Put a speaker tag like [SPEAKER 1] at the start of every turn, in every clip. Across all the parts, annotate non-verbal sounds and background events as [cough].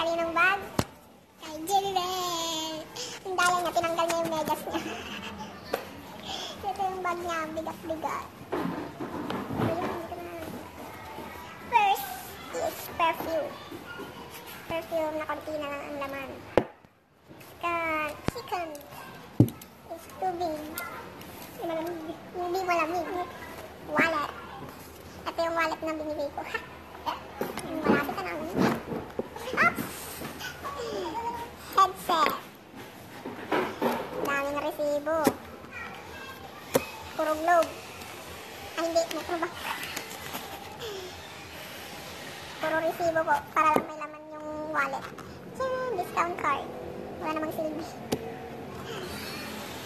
[SPEAKER 1] talinong bag kay Jilbel. Ang daya niya, tinanggal niya yung megas niya. [laughs] Ito yung bag niya, bigat-bigat. First is perfume. Perfume na konti na lang ang laman. Second, second is tubig. Malamig. Hindi malamig. Wallet. Ito yung wallet na binigay ko. Ha! Daming resibo. Puro globe. Ay, hindi. Metro ba? Puro resibo po. Para lang may laman yung wallet. Tiyang, discount card. Wala namang silbi.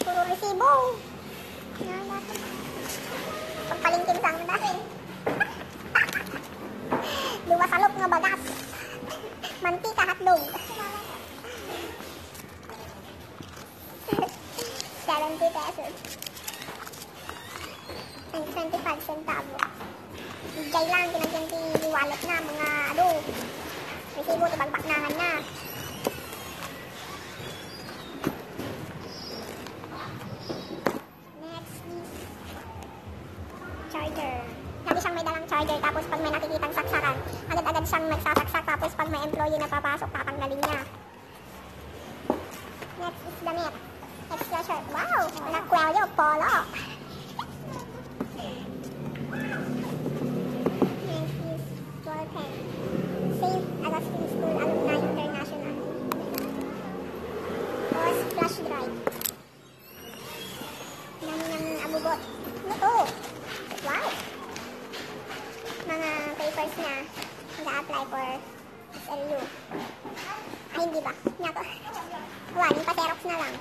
[SPEAKER 1] Puro resibo.
[SPEAKER 2] Nala to.
[SPEAKER 1] Pagpalingkin sa akin dahil. Lumasalok nga bagas. Mantika hatlog. 70 pesos. And 25 centavo. Bigay lang, kinagyan si wallet na, mga ano, resibo, ibagbaknangan na. Next is charger. Lagi siyang may dalang charger, tapos pag may nakikitang saksakan, agad-agad siyang nagsasaksak, tapos pag may employee na papasok, tatanggalin niya. Wow! Mga papers niya. Nag-apply for SLU. Ay, hindi ba? Niya to. Wala, yung pa-xerox na lang.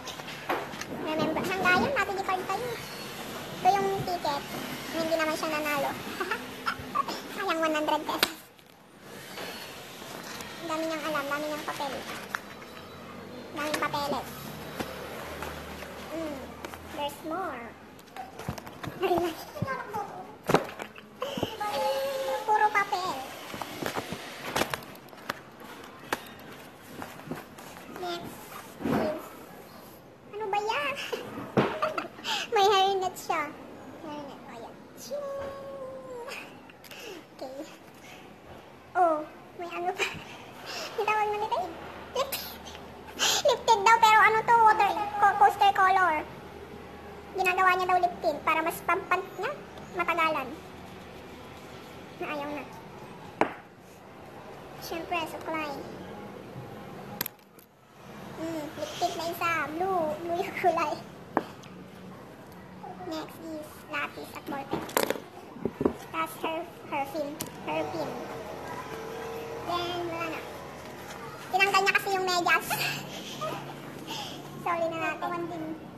[SPEAKER 1] Remember, hanggang yun, natigipard pa yun. Ito yung ticket. Hindi naman siya nanalo. Sayang 100 pesos. Ang dami niyang alam, dami niyang papel. Daming papeles. Mm, there's more. Ay, [laughs] ay. Mm, Puro papel. Next is... Ano ba yan? May hairnet siya. Hairnet. O, yan. Ching! Okay. Oh, may ano pa. May tawag na nito eh. Lip- Lip tint daw, pero ano to? Water, co- coaster color. Ginagawa niya daw lip tint para mas pampant niya. Matagalan. Na ayaw na. Siyempre, supply. Mm, lipstick na isa. Blue. Blue yung kulay. Next is lapis at ballpen. Tapos her, her pin. Her pin. Then, wala na. Tinanggal niya kasi yung medyas. [laughs] Sorry na natin.
[SPEAKER 2] Din.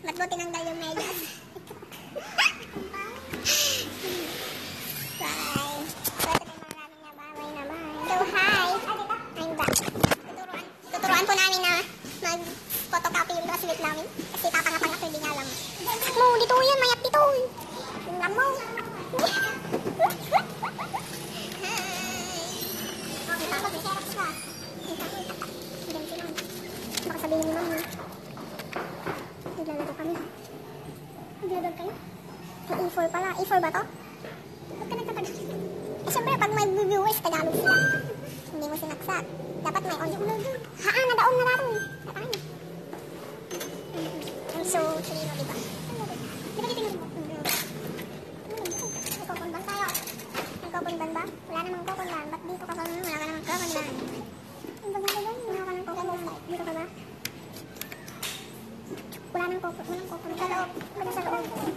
[SPEAKER 1] Ba't mo tinanggal yung medyas? Bye. So, ito na maraming nabaway naman. So, hi! I'm back. Tuturuan, tuturuan po namin na mag-photocopy yung bracelet namin. Kasi tatanga-tanga ko, hindi niya alam. Mo. Hi! Tapos may xerox ka. Baka sabihin ni ma'am. Naglalaro kami.
[SPEAKER 2] Naglalaro kayo?
[SPEAKER 1] Ang E4 pala. E4 ba to?
[SPEAKER 2] Ba't ka nagtatagal? Eh,
[SPEAKER 1] syempre, pag may viewers, Tagalog sila. Hindi mo sinaksak. Dapat may audio. Haan, nadaon na laro. Tataan. I'm so clean, diba?
[SPEAKER 2] Diba titingnan mo?
[SPEAKER 1] May kokonban
[SPEAKER 2] tayo. May
[SPEAKER 1] kokonban ba? Wala namang kokonban. Ba't dito ka ba? Wala ka namang kokonban.
[SPEAKER 2] Ang bagay ba? Wala
[SPEAKER 1] ka namang kokonban. Dito ka ba? wala nang kuko, wala nang kuko. Sa loob, wala sa loob.